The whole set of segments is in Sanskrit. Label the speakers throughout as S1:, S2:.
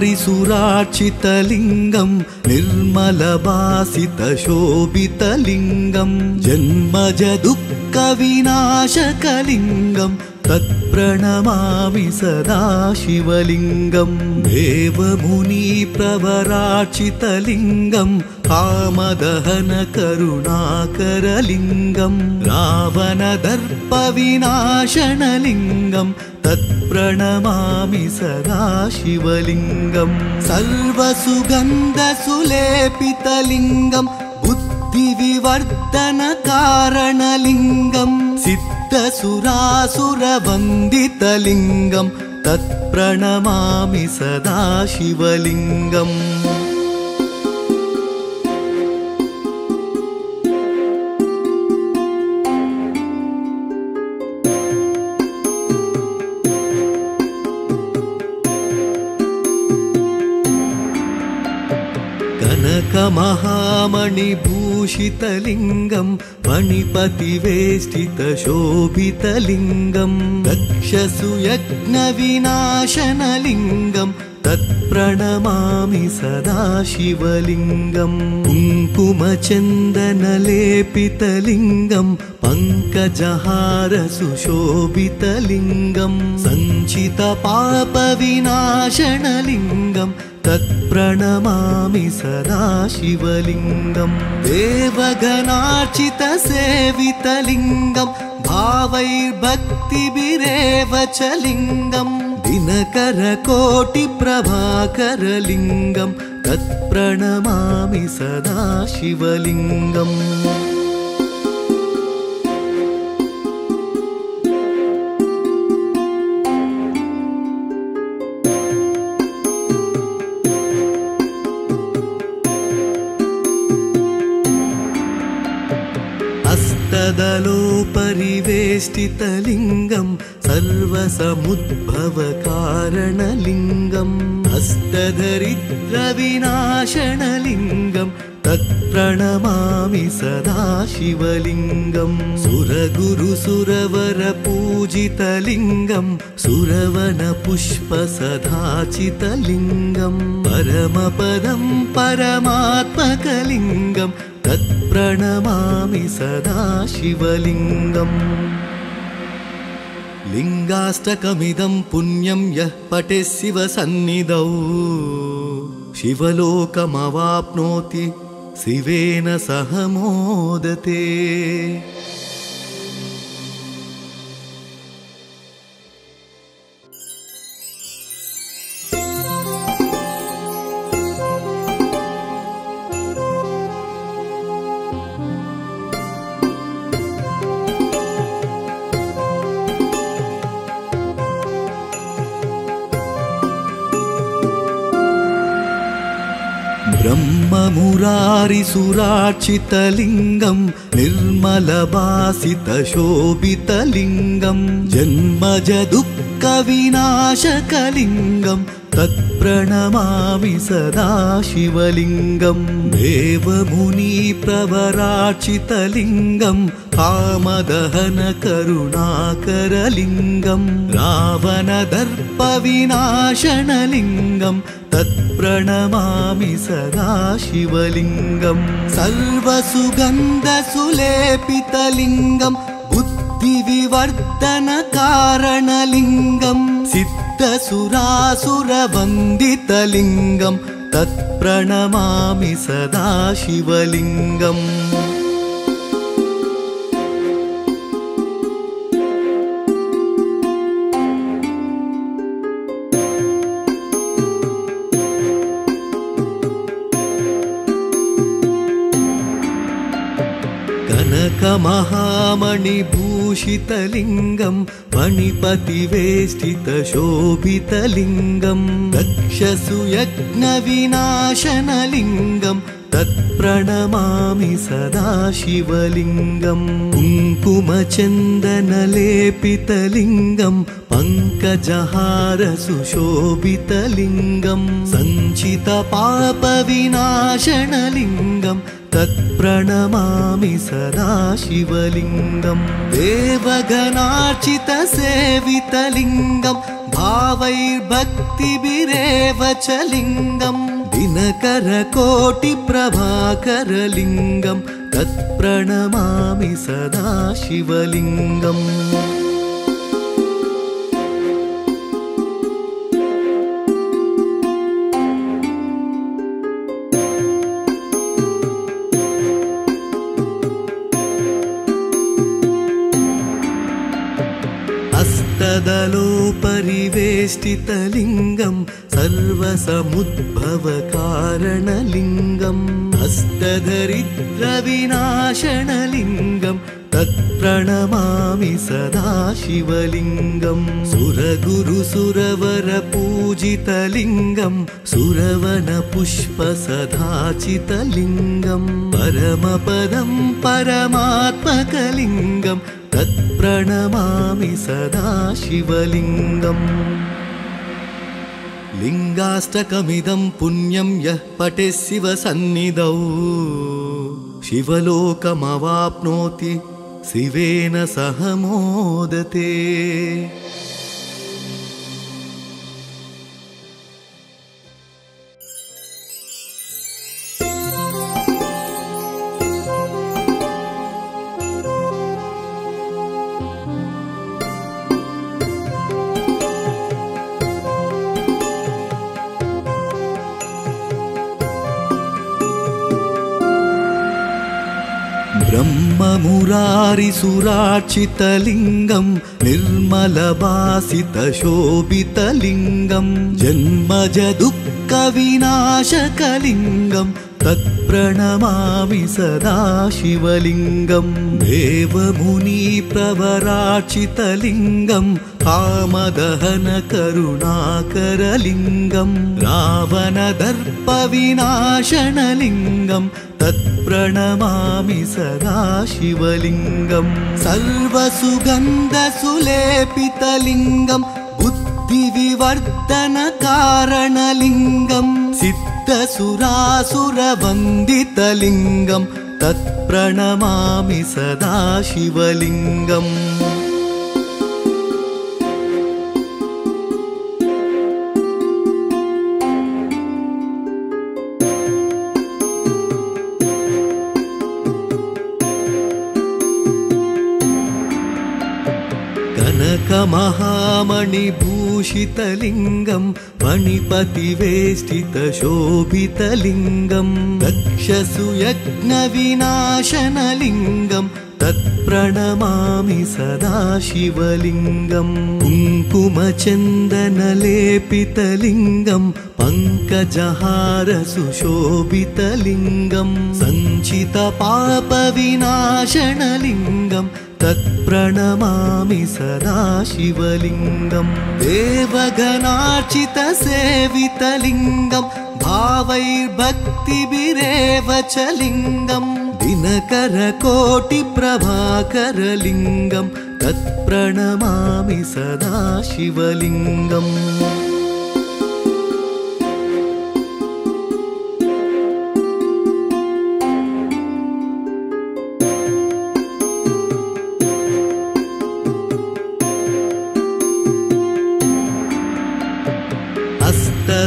S1: ब्रह्ममुरारिसुरार्चितलिङ्गं निर्मलभासितशोभितलिङ्गं जन्मज दुःखविनाशकलिङ्गं तत्प्रणमामि सदा शिवलिङ्गं देवमुनिप्रवरार्चितलिङ्गं कामदहनकरुणाकरलिङ्गं रावणदर्पविनाशनलिङ्गं तत्प्रणमामि सदा शिवलिङ्गं सर्वसुगन्धसुलेपितलिङ्गं बुद्धिविवर्धनकारणलिङ्गं सिद्धसुरासुरवन्दितलिङ्गं तत्प्रणमामि सदा शिवलिङ्गम् कनकमहामणिभूषितलिङ्गं मणिपतिवेष्टितशोभितलिङ्गं दक्षसुयज्ञविनाशनलिङ्गं तत्प्रणमामि सदा शिवलिङ्गं कुङ्कुमचन्दनलेपितलिङ्गं पङ्कजहारसुशोभितलिङ्गं सञ्चितपापविनाशनलिङ्गं तत्प्रणमामि सदा शिवलिङ्गं। देवगणार्चितसेवितलिङ्गं भावैर्भक्तिभिरेव च लिङ्गं। दिनकरकोटिप्रभाकरलिङ्गं तत्प्रणमामि सदा शिवलिङ्गम् हस्तदलोपरिवेष्टितलिङ्गं सर्वसमुद्भवकारणलिङ्गम् हस्तधरिद्रविनाशनलिङ्गं तत्प्रणमामि सदा शिवलिङ्गं सुरगुरुसुरवरपूजितलिङ्गं सुरवनपुष्पसदाचितलिङ्गं परमपदं परमात्मकलिङ्गं तत्प्रणमामि सदा शिवलिङ्गम्। लिङ्गाष्टकमिदं पुण्यं यः पठे शिवसन्निधौ। शिवलोकमवाप्नोति शिवेन सह मोदते ब्रह्ममुरारिसुरार्चितलिङ्गं निर्मलभासितशोभितलिङ्गं जन्मज दुःखविनाशकलिङ्गं तत्प्रणमामि सदा शिवलिङ्गं देवमुनिप्रवरार्चितलिङ्गं कामदहनकरुणाकरलिङ्गं रावणदर्पविनाशनलिङ्गं तत्प्रणमामि सदा शिवलिङ्गं सर्वसुगन्धसुलेपितलिङ्गं बुद्धिविवर्धनकारणलिङ्गं सिद्धसुरासुरवन्दितलिङ्गं तत्प्रणमामि सदा शिवलिङ्गम् कनकमहामणिभूषितलिङ्गं मणिपतिवेष्टितशोभितलिङ्गं दक्षसुयज्ञविनाशनलिङ्गं तत्प्रणमामि सदा शिवलिङ्गं कुङ्कुमचन्दनलेपितलिङ्गं पङ्कजहारसुशोभितलिङ्गं सञ्चितपापविनाशनलिङ्गं तत्प्रणमामि सदा शिवलिङ्गं। देवगणार्चितसेवितलिङ्गं भावैर्भक्तिभिरेव च लिङ्गम् दिनकरकोटिप्रभाकरलिङ्गम् तत्प्रणमामि सदा शिवलिङ्गम् हस्तदलोपरिवेष्टितलिङ्गं सर्वसमुद्भवकारणलिङ्गम् हस्तधरिद्रविनाशनलिङ्गं तत्प्रणमामि सदा शिवलिङ्गम् सुरगुरुसुरवरपूजितलिङ्गं सुरवनपुष्पसदाचितलिङ्गम् परमपदं परमात्मकलिङ्गम् तत्प्रणमामि सदा शिवलिङ्गम्। लिङ्गाष्टकमिदं पुण्यं यः पठे शिवसन्निधौ। शिवलोकमवाप्नोति शिवेन सह मोदते ब्रह्ममुरारिसुरार्चितलिङ्गं निर्मलभासितशोभितलिङ्गं जन्मजदुःखविनाशकलिङ्गं तत्प्रणमामि सदा शिवलिङ्गम् देवमुनिप्रवरार्चितलिङ्गं कामदहनकरुणाकरलिङ्गं रावणदर्पविनाशनलिङ्गं तत्प्रणमामि सदा शिवलिङ्गम् सर्वसुगन्धसुलेपितलिङ्गं बुद्धिविवर्धनकारणलिङ्गं सिद्धसुरासुरवन्दितलिङ्गं तत्प्रणमामि सदा शिवलिङ्गम् कनकमहामणिभूषितलिङ्गं मणिपतिवेष्टितशोभितलिङ्गं दक्षसुयज्ञविनाशनलिङ्गं तत्प्रणमामि सदा शिवलिङ्गम् कुङ्कुमचन्दनलेपितलिङ्गं पङ्कजहारसुशोभितलिङ्गं सञ्चितपापविनाशनलिङ्गं तत्प्रणमामि सदा शिवलिङ्गम् देवगणार्चितसेवितलिङ्गं भावैर्भक्तिभिरेव च लिङ्गम् दिनकरकोटिप्रभाकरलिङ्गं तत्प्रणमामि सदा शिवलिङ्गम्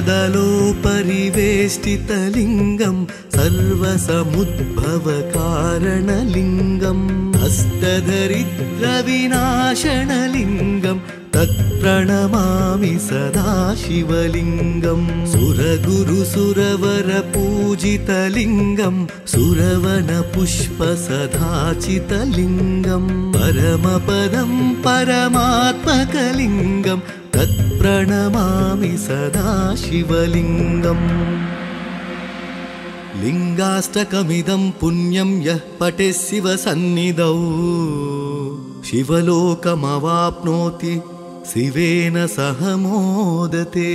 S1: हस्तदलोपरिवेष्टितलिङ्गं सर्वसमुद्भवकारणलिङ्गम् हस्तधरिद्रविनाशनलिङ्गं तत्प्रणमामि सदा शिवलिङ्गम्। सुरगुरुसुरवरपूजितलिङ्गं सुरवनपुष्पसदाचितलिङ्गं परमपदं परमात्मकलिङ्गम्। तत्प्रणमामि सदा शिवलिङ्गम्। लिङ्गाष्टकमिदं पुण्यं यः पठे शिवसन्निधौ शिवलोकमवाप्नोति शिवेन सह मोदते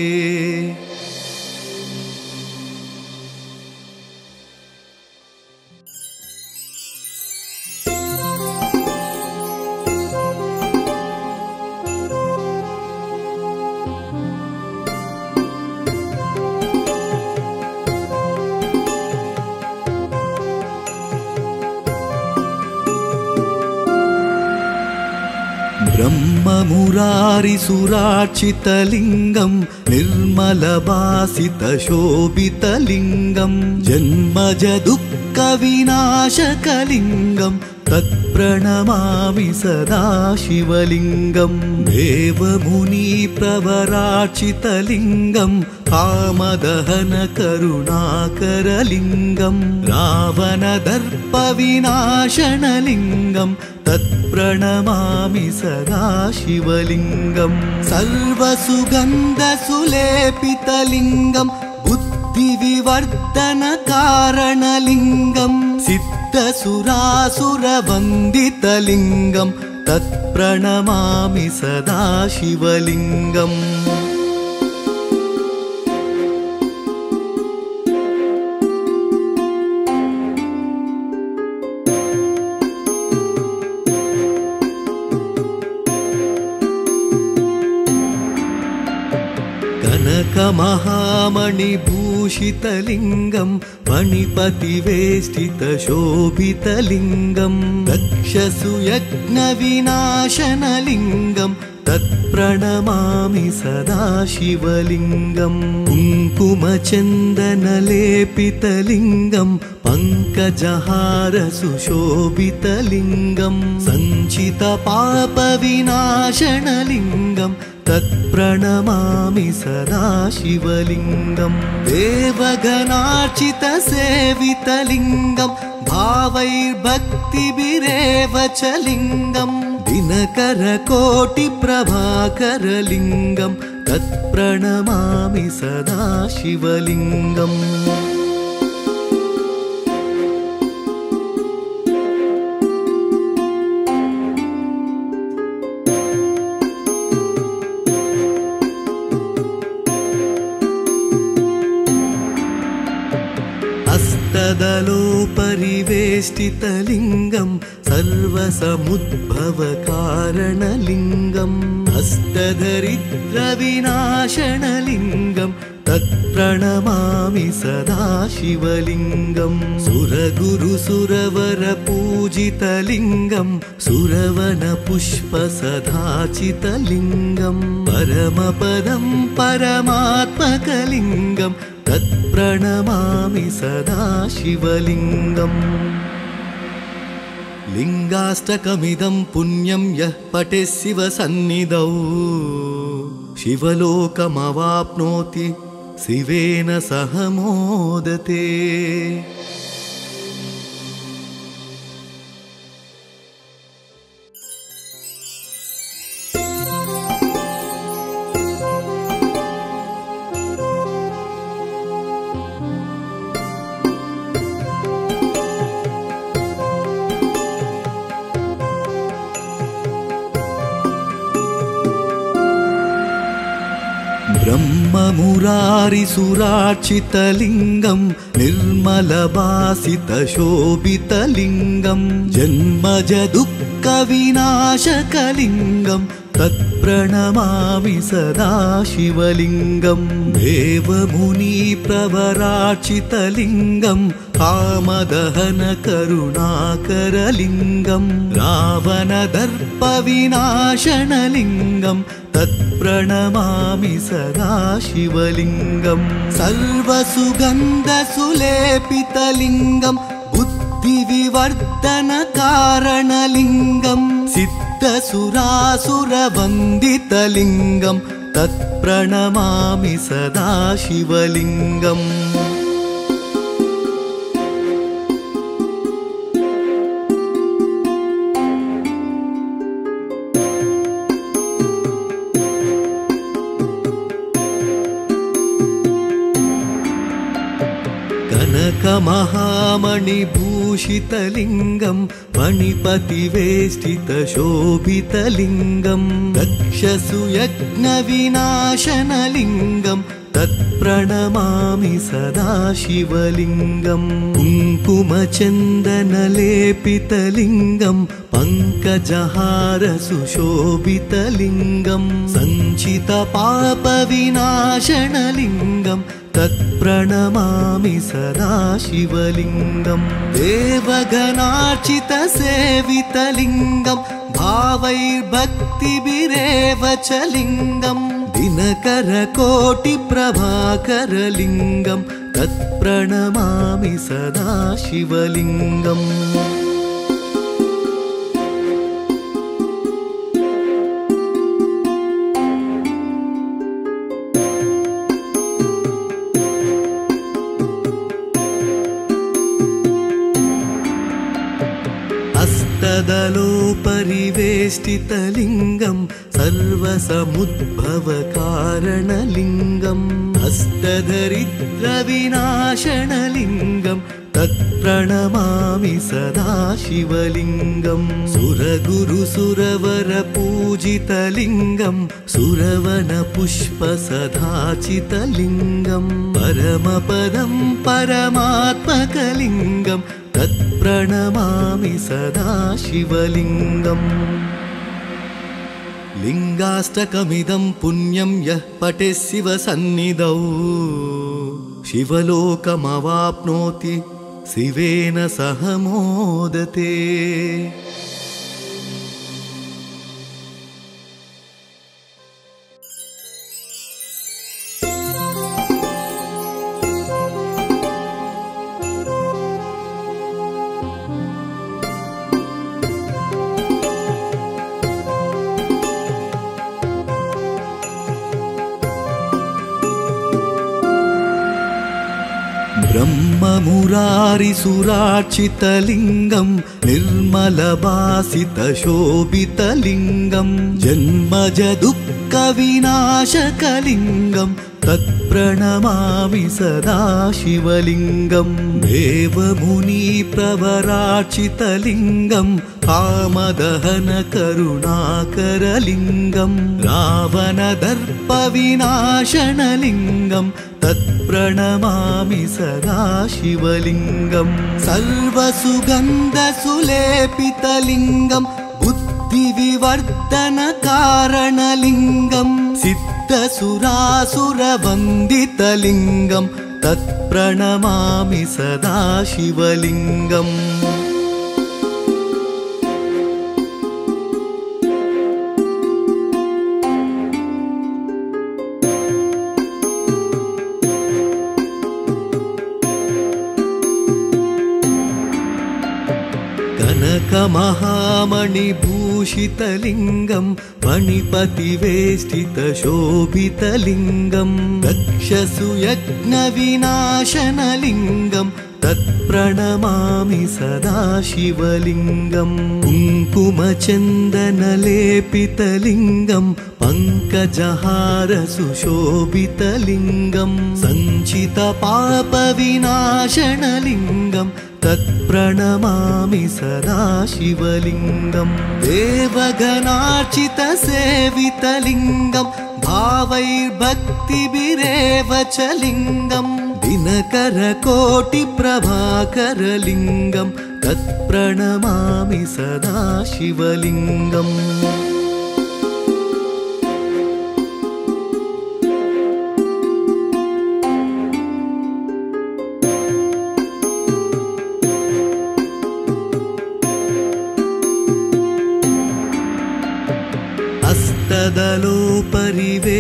S1: ब्रह्ममुरारिसुरार्चितलिङ्गं निर्मलभासितशोभितलिङ्गं जन्मजदुःखविनाशकलिङ्गं तत्प्रणमामि सदा शिवलिङ्गं देवमुनिप्रवरार्चितलिङ्गं कामदहनकरुणाकरलिङ्गं रावणदर्पविनाशनलिङ्गं तत्प्रणमामि सदा शिवलिङ्गं सर्वसुगन्धसुलेपितलिङ्गं बुद्धिविवर्धनकारणलिङ्गं सिद्धसुरासुरवन्दितलिङ्गं तत्प्रणमामि सदा शिवलिङ्गम् कनकमहामणिभूषितलिङ्गं मणिपतिवेष्टितशोभितलिङ्गं दक्षसुयज्ञविनाशनलिङ्गं तत्प्रणमामि सदा शिवलिङ्गं कुङ्कुमचन्दनलेपितलिङ्गं पङ्कजहारसुशोभितलिङ्गं सञ्चितपापविनाशनलिङ्गं तत्प्रणमामि सदा शिवलिङ्गं देवगणार्चितसेवितलिङ्गं भावैर्भक्तिभिरेव च लिङ्गं दिनकरकोटिप्रभाकरलिङ्गं तत्प्रणमामि सदा शिवलिङ्गम् हस्तदलोपरिवेष्टितलिङ्गं सर्वसमुद्भवकारणलिङ्गम् हस्तधरिद्रविनाशनलिङ्गं तत्प्रणमामि सदा शिवलिङ्गं सुरगुरुसुरवरपूजितलिङ्गं सुरवनपुष्पसदाचितलिङ्गं परमपदं परमात्मकलिङ्गं तत्प्रणमामि सदा शिवलिङ्गम्। लिङ्गाष्टकमिदं पुण्यं यः पठे शिवसन्निधौ। शिवलोकमवाप्नोति शिवेन सह मोदते ब्रह्ममुरारिसुरार्चितलिङ्गं निर्मलभासितशोभितलिङ्गं जन्मजदुःखविनाशकलिङ्गं तत्प्रणमामि सदा शिवलिङ्गं। देवमुनिप्रवरार्चितलिङ्गं कामदहनकरुणाकरलिङ्गं रावणदर्पविनाशनलिङ्गं तत्प्रणमामि सदा शिवलिङ्गं। सर्वसुगन्धसुलेपितलिङ्गं बुद्धिविवर्धनकारणलिङ्गं सिद्धसुरासुरवन्दितलिङ्गं तत्प्रणमामि सदा शिवलिङ्गम् कनकमहामणिभूषितलिङ्गं मणिपतिवेष्टितशोभितलिङ्गं दक्षसुयज्ञविनाशनलिङ्गं तत्प्रणमामि सदा शिवलिङ्गं कुङ्कुमचन्दनलेपितलिङ्गं पङ्कजहारसुशोभितलिङ्गं सञ्चितपापविनाशनलिङ्गं तत्प्रणमामि सदा शिवलिङ्गम् देवगणार्चितसेवितलिङ्गम् भावैर्भक्तिभिरेव च लिङ्गम् दिनकरकोटिप्रभाकरलिङ्गम् तत्प्रणमामि सदा शिवलिङ्गम् हस्तदलोपरिवेष्टितलिङ्गम् सर्वसमुद्भवकारणलिङ्गम् हस्तदरिद्रविनाशनलिङ्गम् तत्प्रणमामि सदा शिवलिङ्गम् सुरगुरुसुरवरपूजितलिङ्गम् सुरवनपुष्पसदाचितलिङ्गम् परमपदं परमात्मकलिङ्गम् तत्प्रणमामि सदा शिवलिङ्गम् लिङ्गाष्टकमिदं पुण्यं यः पठे शिवसन्निधौ शिवलोकमवाप्नोति शिवेन सह मोदते ब्रह्ममुरारिसुरार्चितलिङ्गम् निर्मलभासितशोभितलिङ्गम् जन्मज दुःखविनाशकलिङ्गम् तत्प्रणमामि सदा शिवलिङ्गम् देवमुनिप्रवरार्चितलिङ्गम् कामदहनकरुणाकरलिङ्गम् रावणदर्पविनाशनलिङ्गम् तत्प्रणमामि सदा शिवलिङ्गम्। सर्वसुगन्धसुलेपितलिङ्गम् बुद्धिविवर्धनकारणलिङ्गम् सिद्धसुरासुरवन्दितलिङ्गम् तत्प्रणमामि सदा शिवलिङ्गम् कनकमहामणिभूषितलिङ्गम् मणिपतिवेष्टितशोभितलिङ्गम् दक्षसुयज्ञविनाशनलिङ्गम् तत्प्रणमामि सदा शिवलिङ्गम् कुङ्कुमचन्दनलेपितलिङ्गम् पङ्कजहारसुशोभितलिङ्गम् सञ्चितपापविनाशनलिङ्गम् तत्प्रणमामि सदा शिवलिङ्गम् देवगणार्चितसेवितलिङ्गम् भावैर्भक्तिभिरेव च लिङ्गम्। दिनकरकोटिप्रभाकरलिङ्गम् तत्प्रणमामि सदा शिवलिङ्गम्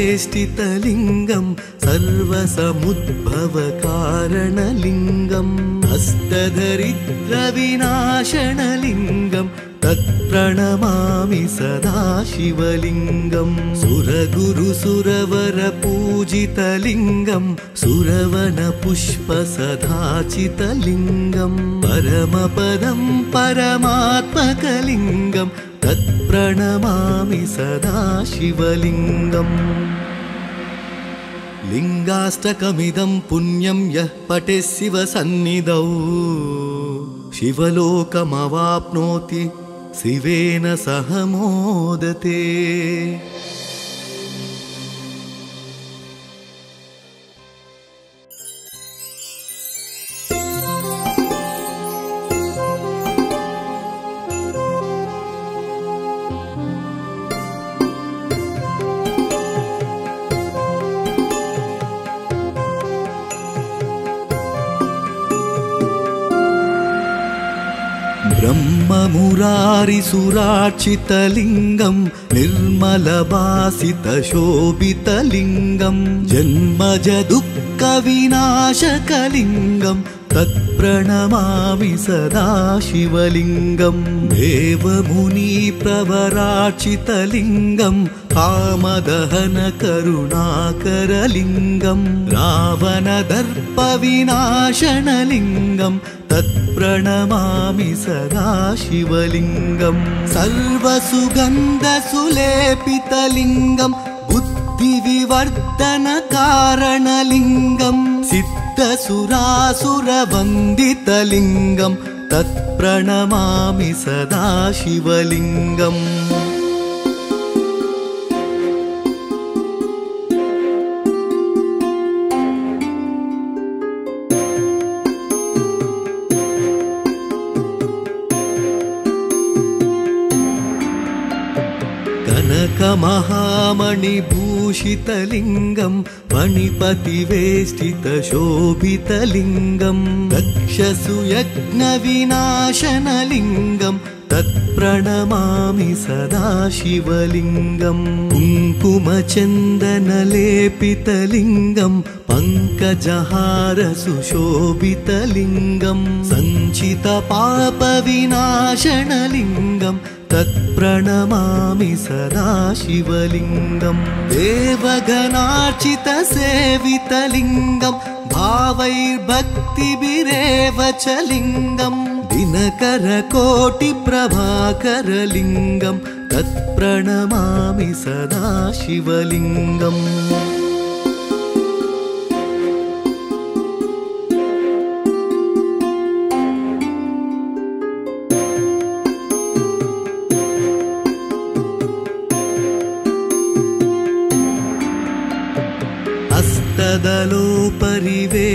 S1: हस्तदलोपरिवेष्टितलिङ्गम् सर्वसमुद्भवकारणलिङ्गम् हस्तदरिद्रविनाशनलिङ्गम् तत्प्रणमामि सदा शिवलिङ्गम् सुरगुरुसुरवरपूजितलिङ्गम् सुरवनपुष्पसदाचितलिङ्गम् परमपदं परमात्मकलिङ्गम् तत्प्रणमामि सदा शिवलिङ्गम्। लिङ्गाष्टकमिदं पुण्यं यः पठे शिवसन्निधौ। शिवलोकमवाप्नोति शिवेन सह मोदते ब्रह्ममुरारिसुरार्चितलिङ्गं निर्मलभासितशोभितलिङ्गं जन्मजदुःखविनाशकलिङ्गं तत्प्रणमामि सदा शिवलिङ्गं कामदहनकरुणाकरलिङ्गं रावणदर्पविनाशनलिङ्गं तत्प्रणमामि सदा शिवलिङ्गं। सर्वसुगन्धसुलेपितलिङ्गं बुद्धिविवर्धनकारणलिङ्गं सिद्धसुरासुरवन्दितलिङ्गं तत्प्रणमामि सदा शिवलिङ्गम् कनकमहामणिभूषितलिङ्गं मणिपतिवेष्टितशोभितलिङ्गं दक्षसुयज्ञविनाशनलिङ्गं तत्प्रणमामि सदा शिवलिङ्गं कुङ्कुमचन्दनलेपितलिङ्गं पङ्कजहारसुशोभितलिङ्गं सञ्चितपापविनाशनलिङ्गं तत्प्रणमामि सदा शिवलिङ्गं देवगणार्चितसेवितलिङ्गं भावैर्भक्तिभिरेव च लिङ्गं दिनकरकोटिप्रभाकरलिङ्गं तत्प्रणमामि सदा शिवलिङ्गम्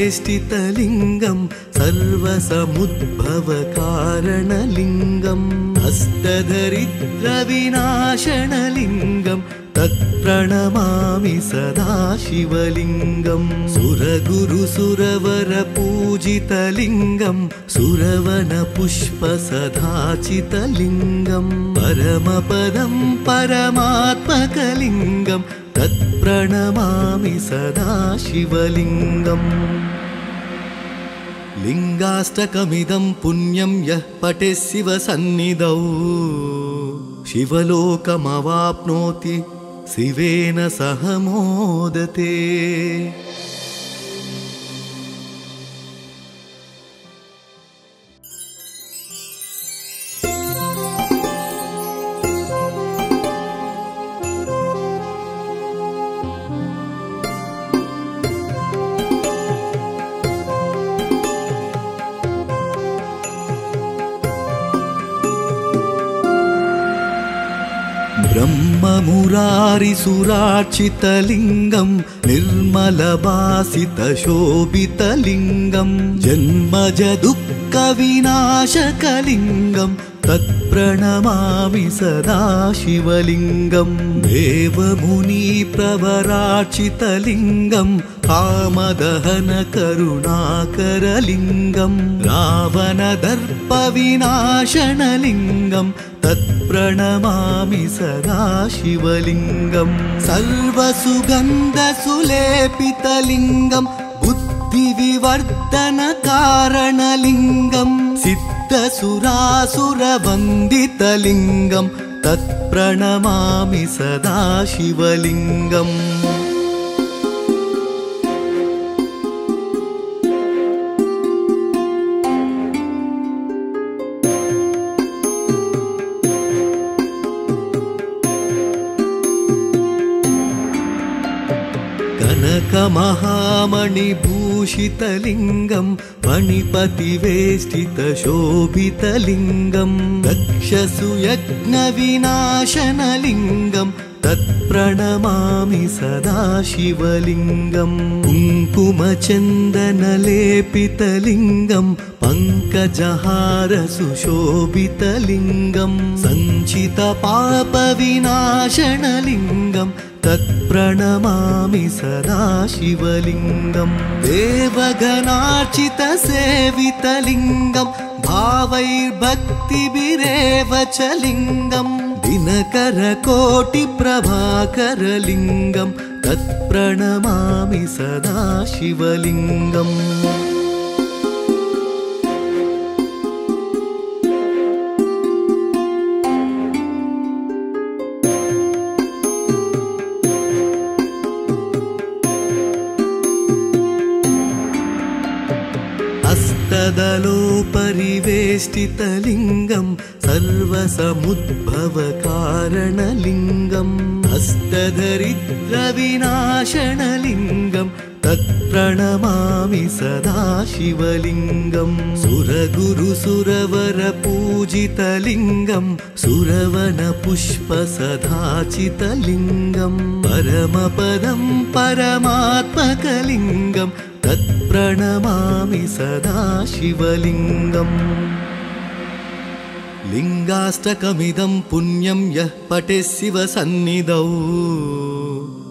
S1: हस्तदलोपरिवेष्टितलिङ्गं सर्वसमुद्भवकारणलिङ्गम् हस्तधरिद्रविनाशनलिङ्गं तत्प्रणमामि सदा शिवलिङ्गं सुरगुरुसुरवरपूजितलिङ्गं सुरवनपुष्पसदाचितलिङ्गं परमपदं परमात्मकलिङ्गं तत्प्रणमामि सदा शिवलिङ्गम् लिङ्गाष्टकमिदं पुण्यं यः पठे शिवसन्निधौ शिवलोकमवाप्नोति शिवेन सह मोदते ब्रह्ममुरारिसुरार्चितलिङ्गं निर्मलभासितशोभितलिङ्गं जन्मजदुःखविनाशकलिङ्गं तत्प्रणमामि सदा शिवलिङ्गं देवमुनिप्रवरार्चितलिङ्गं कामदहनकरुणाकरलिङ्गं रावणदर्पविनाशनलिङ्गं तत्प्रणमामि सदा शिवलिङ्गं सर्वसुगन्धसुलेपितलिङ्गं बुद्धिविवर्धनकारणलिङ्गं सिद्धसुरासुरवन्दितलिङ्गं तत्प्रणमामि सदा शिवलिङ्गम् कनकमहामणिभूषितलिङ्गं मणिपतिवेष्टितशोभितलिङ्गं दक्षसुयज्ञविनाशनलिङ्गं तत्प्रणमामि सदा शिवलिङ्गं कुङ्कुमचन्दनलेपितलिङ्गं पङ्कजहारसुशोभितलिङ्गं सञ्चितपापविनाशनलिङ्गं तत्प्रणमामि सदा शिवलिङ्गम् देवगणार्चितसेवितलिङ्गम् भावैर्भक्तिभिरेव च लिङ्गम् दिनकरकोटिप्रभाकरलिङ्गम् तत्प्रणमामि सदा शिवलिङ्गम् हस्तदलोपरिवेष्टितलिङ्गम् सर्वसमुद्भवकारणलिङ्गम् हस्तधरिद्रविनाशनलिङ्गम् तत्प्रणमामि सदा शिवलिङ्गम् सुरगुरुसुरवरपूजितलिङ्गम् सुरवनपुष्पसदाचितलिङ्गम् परमपदं परमात्मकलिङ्गम् तत्प्रणमामि सदा शिवलिङ्गम्। लिङ्गाष्टकमिदं पुण्यं यः पठे शिवसन्निधौ।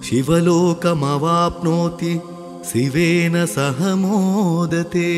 S1: शिवलोकमवाप्नोति शिवेन सह मोदते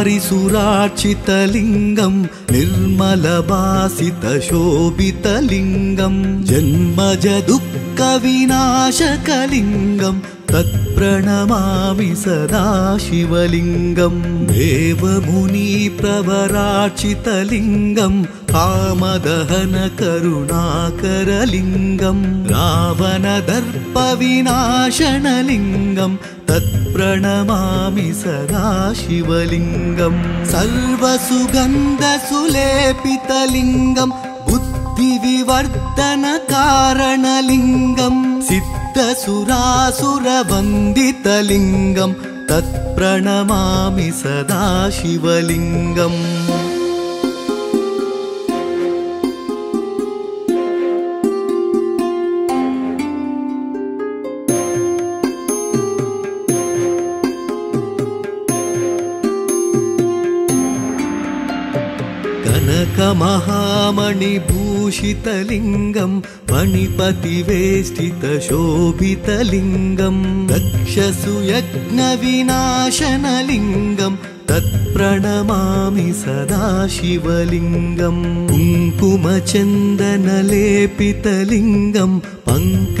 S1: ब्रह्ममुरारिसुरार्चितलिङ्गम् निर्मलभासितशोभितलिङ्गम् जन्मजदुःखविनाशकलिङ्गम् तत्प्रणमामि सदा शिवलिङ्गम् देवमुनिप्रवरार्चितलिङ्गम् कामदहनकरुणाकरलिङ्गम् रावणदर्पविनाशनलिङ्गम् तत्प्रणमामि सदा शिवलिङ्गम् सर्वसुगन्धसुलेपितलिङ्गम् बुद्धिविवर्धनकारणलिङ्गम् सिद्धसुरासुरवन्दितलिङ्गम् तत्प्रणमामि सदा शिवलिङ्गम् कनकमहामणिभूषितलिङ्गम् मणिपतिवेष्टितशोभितलिङ्गम् दक्षसुयज्ञविनाशनलिङ्गम् तत्प्रणमामि सदा शिवलिङ्गम्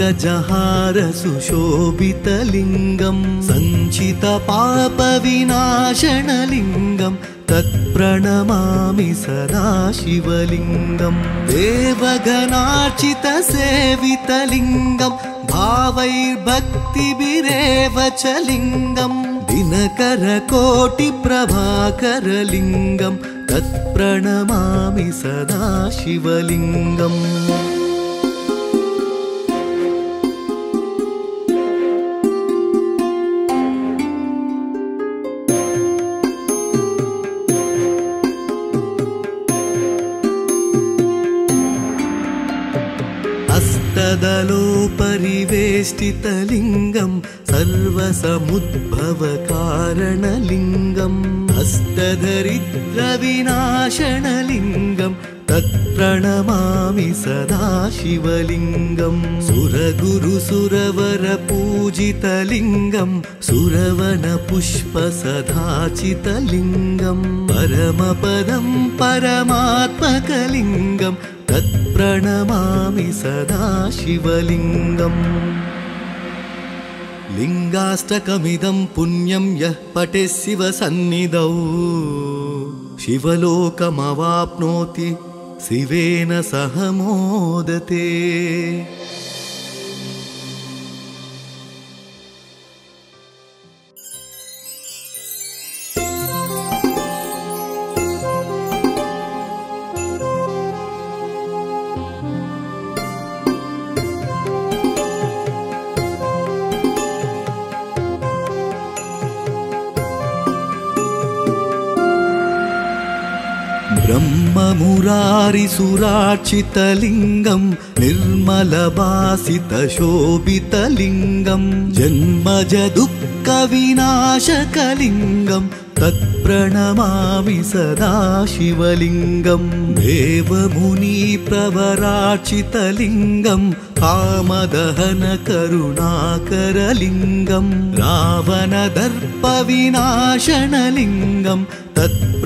S1: कुङ्कुमचन्दनलेपितलिङ्गम् पङ्कजहारसुशोभितलिङ्गम् सञ्चितपापविनाशनलिङ्गम् तत्प्रणमामि सदा शिवलिङ्गम् देवगणार्चितसेवितलिङ्गम् भावैर्भक्तिभिरेव च लिङ्गम् दिनकरकोटिप्रभाकरलिङ्गम् तत्प्रणमामि सदा शिवलिङ्गम् हस्तदलोपरिवेष्टितलिङ्गम् सर्वसमुद्भवकारणलिङ्गम् हस्तधरिद्रविनाशनलिङ्गम् तत्प्रणमामि सदा शिवलिङ्गम् सुरगुरुसुरवरपूजितलिङ्गम् सुरवनपुष्पसदाचितलिङ्गम् परमपदं परमात्मकलिङ्गम् तत्प्रणमामि सदा शिवलिङ्गम् लिङ्गाष्टकमिदं पुण्यं यः पठे शिवसन्निधौ। शिवलोकमवाप्नोति शिवेन सह मोदते ब्रह्ममुरारिसुरार्चितलिङ्गं निर्मलवासितशोभितलिङ्गं जन्मज दुःखविनाशकलिङ्गं तत्प्रणमामि सदा शिवलिङ्गं देवमुनिप्रवरार्चितलिङ्गं कामदहनकरुणाकरलिङ्गं रावणदर्पविनाशनलिङ्गं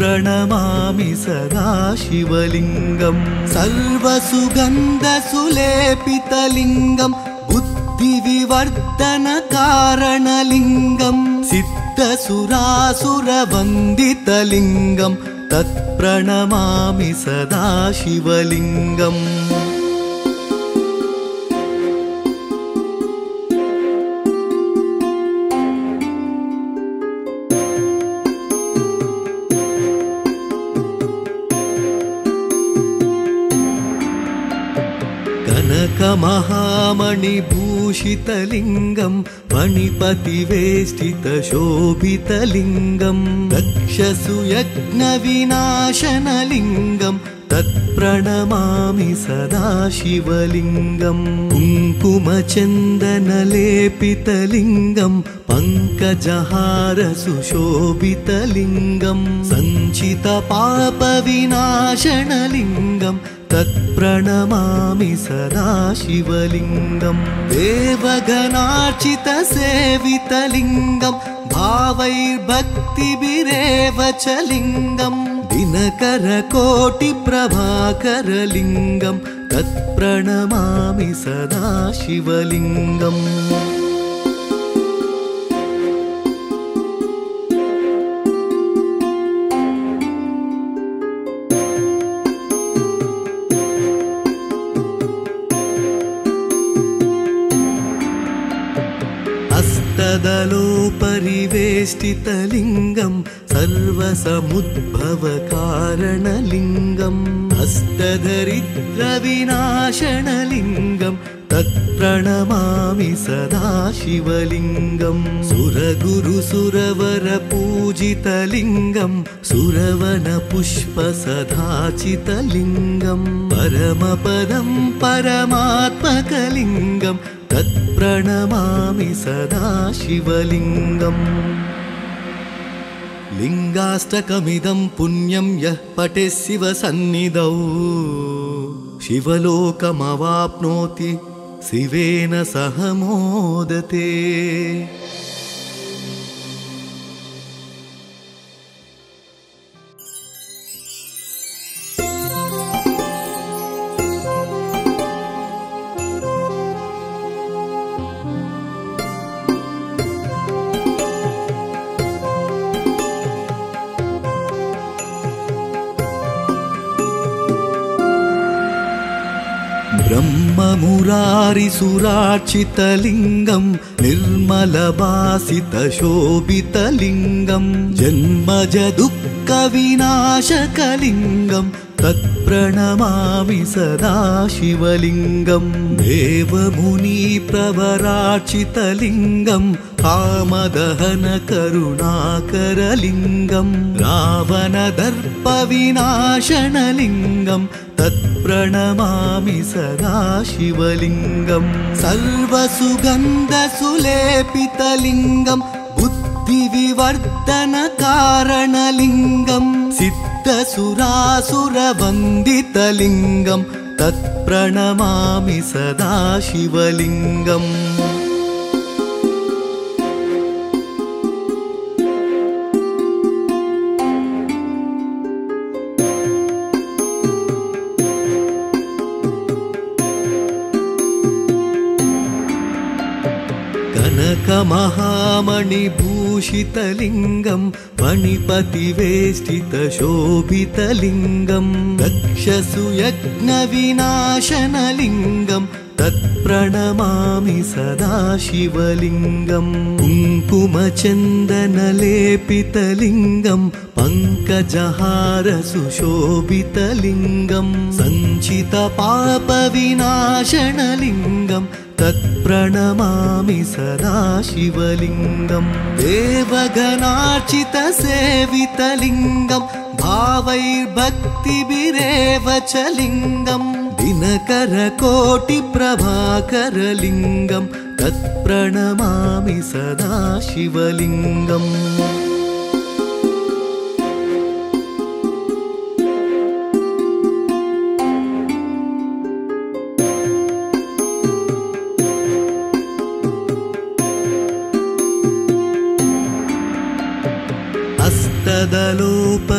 S1: तत्प्रणमामि सदा शिवलिङ्गं सर्वसुगन्धसुलेपितलिङ्गं बुद्धिविवर्धनकारणलिङ्गं सिद्धसुरासुरवन्दितलिङ्गं तत्प्रणमामि सदा शिवलिङ्गम् कनकमहामणिभूषितलिङ्गं मणिपतिवेष्टितशोभितलिङ्गं दक्षसुयज्ञविनाशनलिङ्गं तत्प्रणमामि सदा शिवलिङ्गं कुङ्कुमचन्दनलेपितलिङ्गं पङ्कजहारसुशोभितलिङ्गं सञ्चितपापविनाशनलिङ्गं तत्प्रणमामि सदा शिवलिङ्गं देवगणार्चितसेवितलिङ्गं भावैर्भक्तिभिरेव च लिङ्गं दिनकरकोटिप्रभाकरलिङ्गं तत्प्रणमामि सदा शिवलिङ्गम् हस्तदलोपरिवेष्टितलिङ्गं सर्वसमुद्भवकारणलिङ्गम् हस्तदरिद्रविनाशनलिङ्गं तत्प्रणमामि सदा शिवलिङ्गं सुरगुरुसुरवरपूजितलिङ्गं सुरवनपुष्पसदाचितलिङ्गं परमपदं परमात्मकलिङ्गं तत्प्रणमामि सदा शिवलिङ्गम्। लिङ्गाष्टकमिदं पुण्यं यः पठे शिवसन्निधौ। शिवलोकमवाप्नोति शिवेन सह मोदते ब्रह्ममुरारिसुरार्चितलिङ्गं निर्मलवासितशोभितलिङ्गं जन्मज दुःखविनाशकलिङ्गं तत्प्रणमामि सदा शिवलिङ्गं देवमुनिप्रवरार्चितलिङ्गं कामदहनकरुणाकरलिङ्गं रावणदर्पविनाशनलिङ्गं तत्प्रणमामि सदा शिवलिङ्गं सर्वसुगन्धसुलेपितलिङ्गं बुद्धिविवर्धनकारणलिङ्गं सिद्धसुरासुरवन्दितलिङ्गं तत्प्रणमामि सदा शिवलिङ्गम् कनकमहामणिभूषितलिङ्गं मणिपतिवेष्टितशोभितलिङ्गं दक्षसुयज्ञविनाशनलिङ्गं तत्प्रणमामि सदा शिवलिङ्गम् कुङ्कुमचन्दनलेपितलिङ्गं पङ्कजहारसुशोभितलिङ्गं सञ्चितपापविनाशनलिङ्गम् तत्प्रणमामि सदा शिवलिङ्गम् देवगणार्चितसेवितलिङ्गम् भावैर्भक्तिभिरेव च लिङ्गम् दिनकरकोटिप्रभाकरलिङ्गम् तत्प्रणमामि सदा शिवलिङ्गम्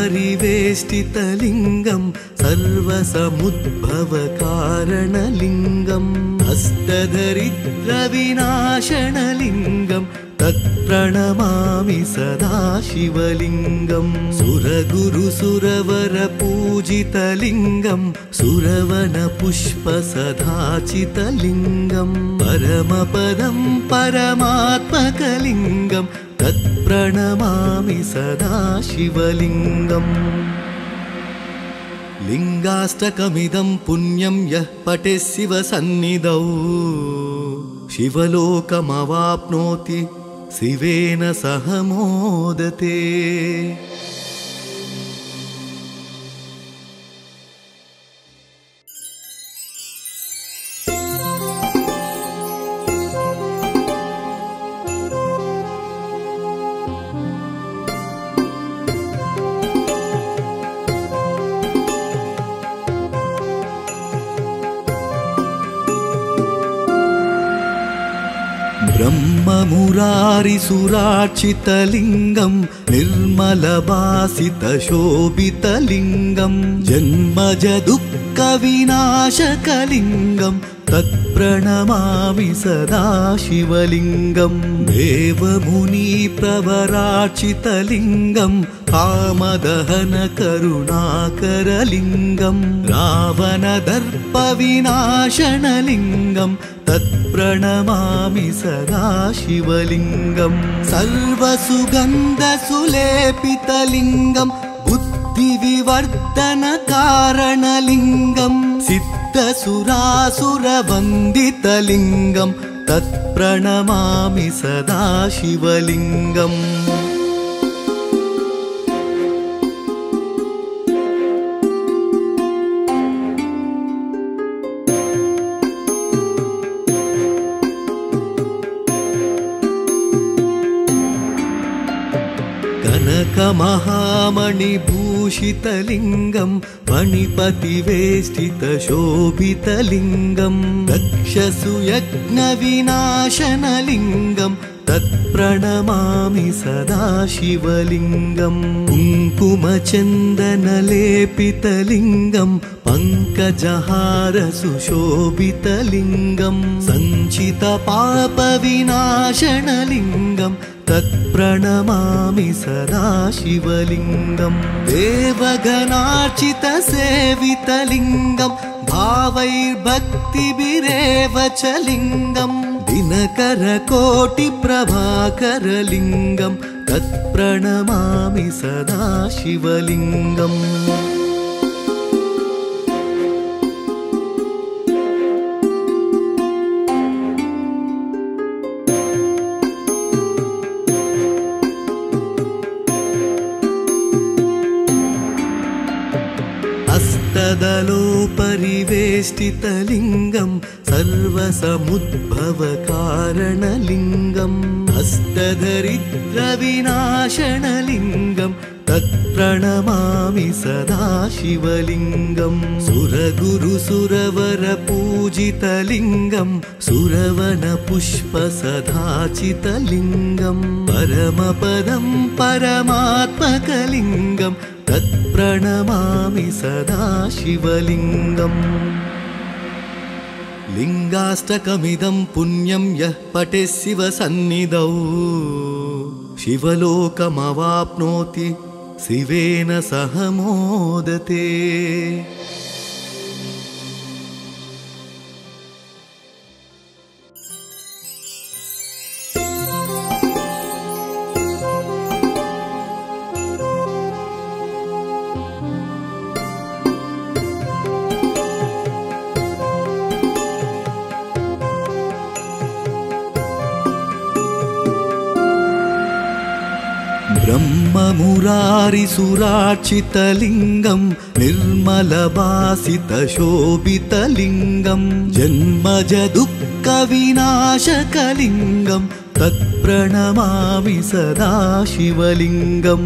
S1: हस्तदलोपरिवेष्टितलिङ्गम् सर्वसमुद्भवकारणलिङ्गम् हस्तधरिद्रविनाशनलिङ्गम् तत्प्रणमामि सदा शिवलिङ्गम् सुरगुरुसुरवरपूजितलिङ्गम् सुरवनपुष्पसदाचितलिङ्गम् परमपदं परमात्मकलिङ्गम् तत्प्रणमामि सदा शिवलिङ्गम्। लिङ्गाष्टकमिदं पुण्यं यः पठे शिवसन्निधौ। शिवलोकमवाप्नोति शिवेन सह मोदते ब्रह्ममुरारिसुरार्चितलिङ्गम् निर्मलभासितशोभितलिङ्गम् जन्मजदुःखविनाशकलिङ्गम् तत्प्रणमामि सदा शिवलिङ्गम् देवमुनिप्रवरार्चितलिङ्गम् कामदहनकरुणाकरलिङ्गम् रावणदर्पविनाशनलिङ्गम् तत्प्रणमामि सदा शिवलिङ्गम्। सर्वसुगन्धसुलेपितलिङ्गम् बुद्धिविवर्धनकारणलिङ्गम् सिद्धसुरासुरवन्दितलिङ्गम् तत्प्रणमामि सदा शिवलिङ्गम् कनकमहामणिभूषितलिङ्गम् मणिपतिवेष्टितशोभितलिङ्गम् दक्षसुयज्ञविनाशनलिङ्गम् तत्प्रणमामि सदा शिवलिङ्गम् कुङ्कुमचन्दनलेपितलिङ्गम् पङ्कजहारसुशोभितलिङ्गम् सञ्चितपापविनाशनलिङ्गम् तत्प्रणमामि सदा शिवलिङ्गम्। देवगणार्चितसेवितलिङ्गम् भावैर्भक्तिभिरेव च लिङ्गम्। दिनकरकोटिप्रभाकरलिङ्गम् तत्प्रणमामि सदा शिवलिङ्गम् हस्तदलोपरिवेष्टितलिङ्गम् सर्वसमुद्भवकारणलिङ्गम् हस्तधरिद्रविनाशनलिङ्गम् तत्प्रणमामि सदा शिवलिङ्गम् सुरगुरुसुरवरपूजितलिङ्गम् सुरवनपुष्पसदाचितलिङ्गम् परमपदं परमात्मकलिङ्गम् तत्प्रणमामि सदा शिवलिङ्गम्। लिङ्गाष्टकमिदं पुण्यं यः पठे शिवसन्निधौ। शिवलोकमवाप्नोति शिवेन सह मोदते ब्रह्ममुरारिसुरार्चितलिङ्गं निर्मलभासितशोभितलिङ्गं जन्मजदुःखविनाशकलिङ्गं तत्प्रणमामि सदा शिवलिङ्गं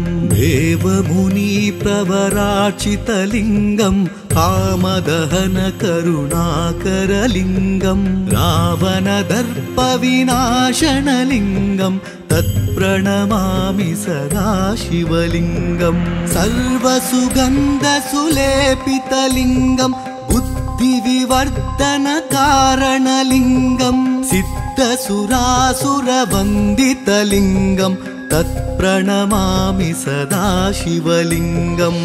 S1: कामदहनकरुणाकरलिङ्गं रावणदर्पविनाशनलिङ्गं तत्प्रणमामि सदा शिवलिङ्गं सर्वसुगन्धसुलेपितलिङ्गं बुद्धिविवर्धनकारणलिङ्गं सिद्धसुरासुरवन्दितलिङ्गं तत्प्रणमामि सदा शिवलिङ्गम्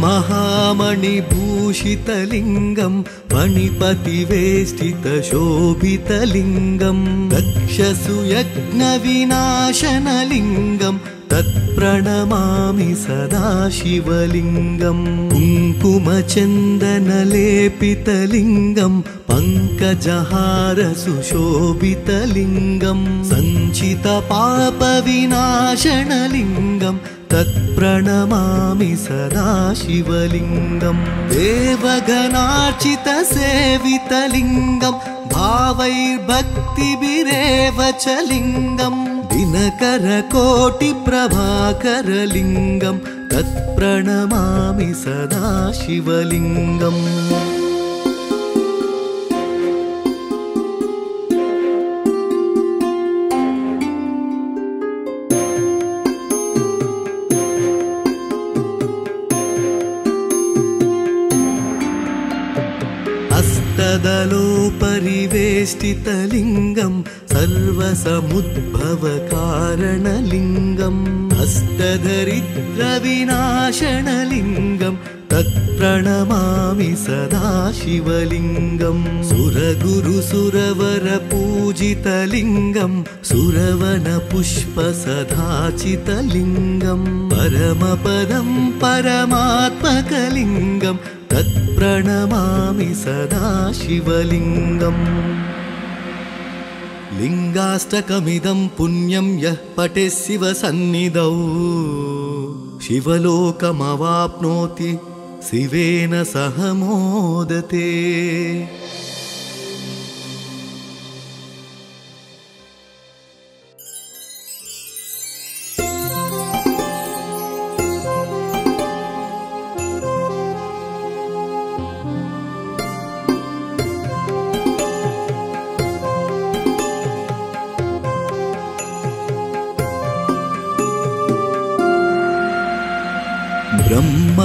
S1: कनकमहामणिभूषितलिङ्गं मणिपतिवेष्टितशोभितलिङ्गं दक्षसुयज्ञविनाशनलिङ्गं तत्प्रणमामि सदा शिवलिङ्गं कुङ्कुमचन्दनलेपितलिङ्गं पङ्कजहारसुशोभितलिङ्गं सञ्चितपापविनाशनलिङ्गं तत्प्रणमामि सदा शिवलिङ्गं देवगणार्चितसेवितलिङ्गं भावैर्भक्तिभिरेव च लिङ्गं दिनकरकोटिप्रभाकरलिङ्गं तत्प्रणमामि सदा शिवलिङ्गम् हस्तदलोपरिवेष्टितलिङ्गं सर्वसमुद्भवकारणलिङ्गम् हस्तधरिद्रविनाशनलिङ्गं तत्प्रणमामि सदा शिवलिङ्गं सुरगुरुसुरवरपूजितलिङ्गं सुरवनपुष्पसदाचितलिङ्गं परमपदं परमात्मकलिङ्गं तत्प्रणमामि सदा शिवलिङ्गम् लिङ्गाष्टकमिदं पुण्यं यः पठे शिवसन्निधौ शिवलोकमवाप्नोति शिवेन सह मोदते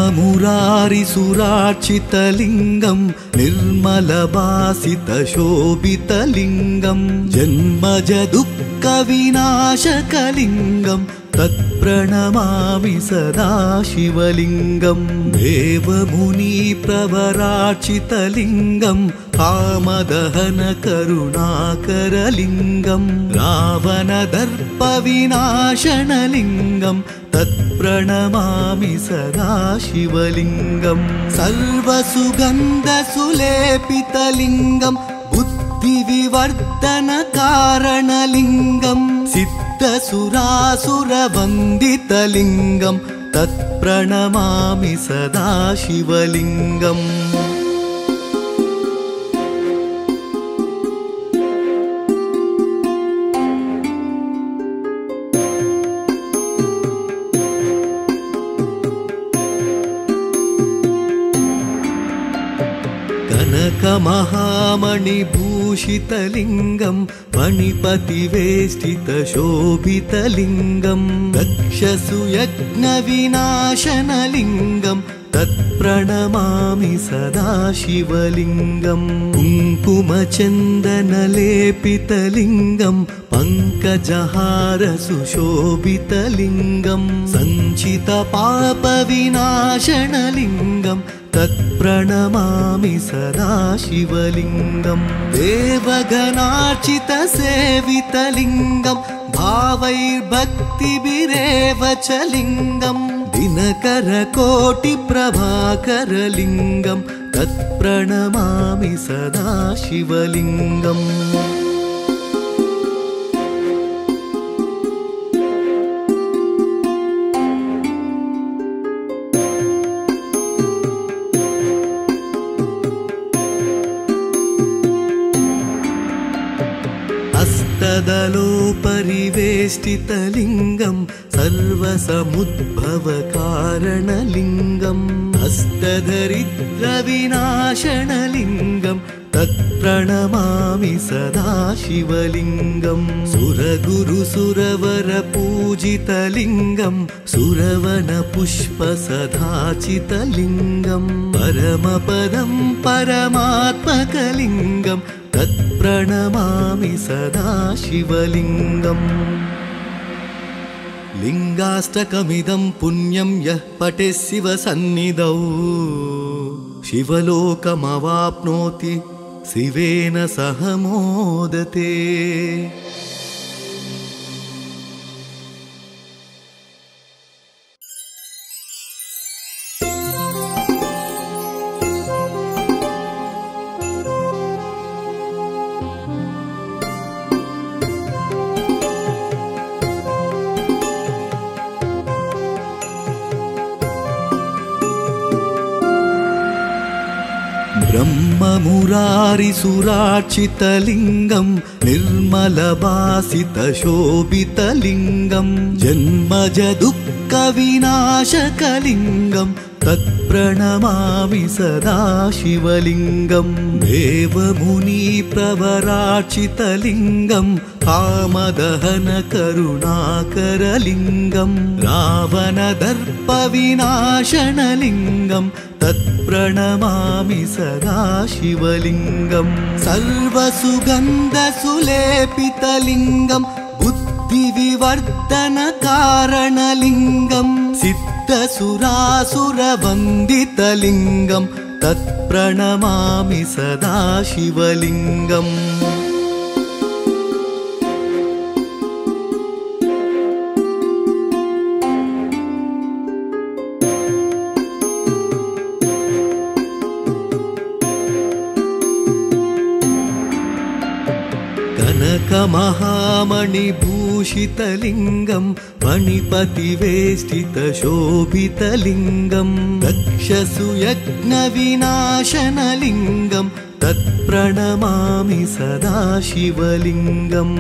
S1: ब्रह्ममुरारिसुरार्चितलिङ्गं निर्मलभासितशोभितलिङ्गं जन्मजदुःखविनाशकलिङ्गं तत्प्रणमामि सदा शिवलिङ्गं देवमुनिप्रवरार्चितलिङ्गं कामदहनकरुणाकरलिङ्गं रावणदर्पविनाशनलिङ्गं तत्प्रणमामि सदा शिवलिङ्गं सर्वसुगन्धसुलेपितलिङ्गं बुद्धिविवर्धनकारणलिङ्गं सिद्धसुरासुरवन्दितलिङ्गं तत्प्रणमामि सदा शिवलिङ्गम् कनकमहामणिभूषितलिङ्गं मणिपतिवेष्टितशोभितलिङ्गं दक्षसुयज्ञविनाशनलिङ्गं तत्प्रणमामि सदा शिवलिङ्गं कुङ्कुमचन्दनलेपितलिङ्गं पङ्कजहारसुशोभितलिङ्गं सञ्चितपापविनाशनलिङ्गं तत्प्रणमामि सदा शिवलिङ्गं। देवगणार्चितसेवितलिङ्गं भावैर्भक्तिभिरेव च लिङ्गम् दिनकरकोटिप्रभाकरलिङ्गम् तत्प्रणमामि सदा शिवलिङ्गम् हस्तदलोपरिवेष्टितलिङ्गम् सर्वसमुद्भवकारणलिङ्गम् हस्तधरिद्रविनाशनलिङ्गम् तत्प्रणमामि सदा शिवलिङ्गम् सुरगुरुसुरवरपूजितलिङ्गम् सुरवनपुष्पसदाचितलिङ्गम् परमपदं परमात्मकलिङ्गम् तत्प्रणमामि सदा शिवलिङ्गम् लिङ्गाष्टकमिदं पुण्यं यः पठे शिवसन्निधौ। शिवलोकमवाप्नोति शिवेन सह मोदते ब्रह्ममुरारिसुरार्चितलिङ्गम् निर्मलभासितशोभितलिङ्गम् जन्मजदुःखविनाशकलिङ्गम् तत्प्रणमामि सदा शिवलिङ्गम्। देवमुनिप्रवरार्चितलिङ्गम् कामदहनकरुणाकरलिङ्गम् रावणदर्पविनाशनलिङ्गम्। तत्प्रणमामि सदा शिवलिङ्गम्। सर्वसुगन्धसुलेपितलिङ्गम्। बुद्धिविवर्धनकारणलिङ्गम् सिद्धसुरासुरवन्दितलिङ्गम् तत्प्रणमामि सदा शिवलिङ्गम् कनकमहामणिभूषितलिङ्गम् मणिपतिवेष्टितशोभितलिङ्गम् दक्षसुयज्ञविनाशनलिङ्गम् तत्प्रणमामि सदा शिवलिङ्गम्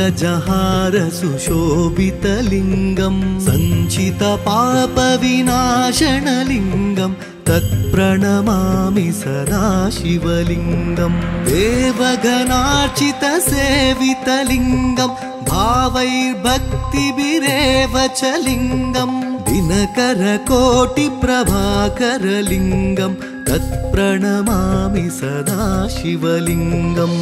S1: कुङ्कुमचन्दनलेपितलिङ्गम् पङ्कजहारसुशोभितलिङ्गम् सञ्चितपापविनाशनलिङ्गम् तत्प्रणमामि सदा शिवलिङ्गम् देवगणार्चितसेवितलिङ्गम् भावैर्भक्तिभिरेव च लिङ्गम् दिनकरकोटिप्रभाकरलिङ्गम् तत्प्रणमामि सदा शिवलिङ्गम्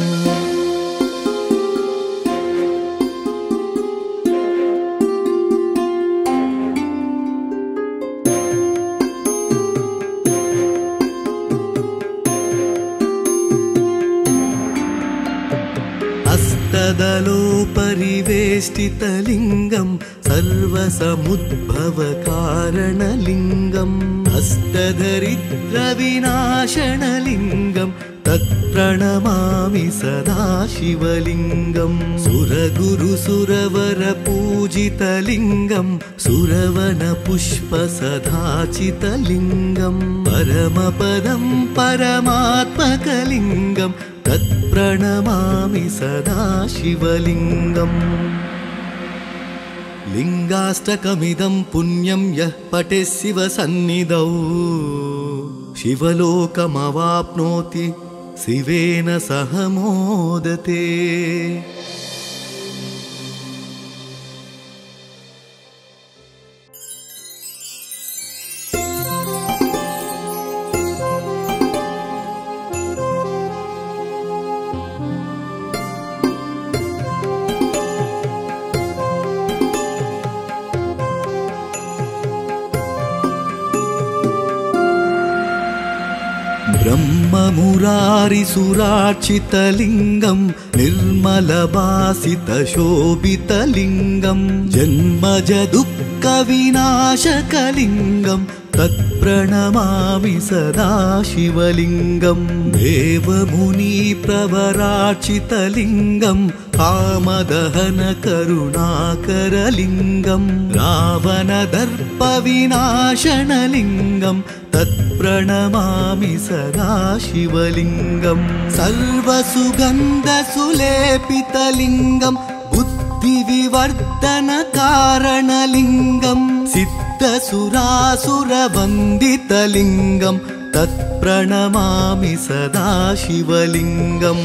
S1: हस्तदलोपरिवेष्टितलिङ्गम् सर्वसमुद्भवकारणलिङ्गम् हस्तधरिद्रविनाशनलिङ्गम् तत्प्रणमामि सदा शिवलिङ्गम्। सुरगुरुसुरवरपूजितलिङ्गम् सुरवनपुष्पसदाचितलिङ्गम् परमपदं परमात्मकलिङ्गम्। तत्प्रणमामि सदा शिवलिङ्गम्। लिङ्गाष्टकमिदं पुण्यं यः पठे शिवसन्निधौ। शिवलोकमवाप्नोति शिवेन सह मोदते ब्रह्ममुरारिसुरार्चितलिङ्गं निर्मलभासितशोभितलिङ्गं जन्मजदुःखविनाशकलिङ्गं तत्प्रणमामि सदा शिवलिङ्गं देवमुनिप्रवरार्चितलिङ्गं कामदहनकरुणाकरलिङ्गं रावणदर्पविनाशनलिङ्गं तत्प्रणमामि सदा शिवलिङ्गं सर्वसुगन्धसुलेपितलिङ्गं बुद्धिविवर्धनकारणलिङ्गं सिद्धसुरासुरवन्दितलिङ्गं तत्प्रणमामि सदा शिवलिङ्गम्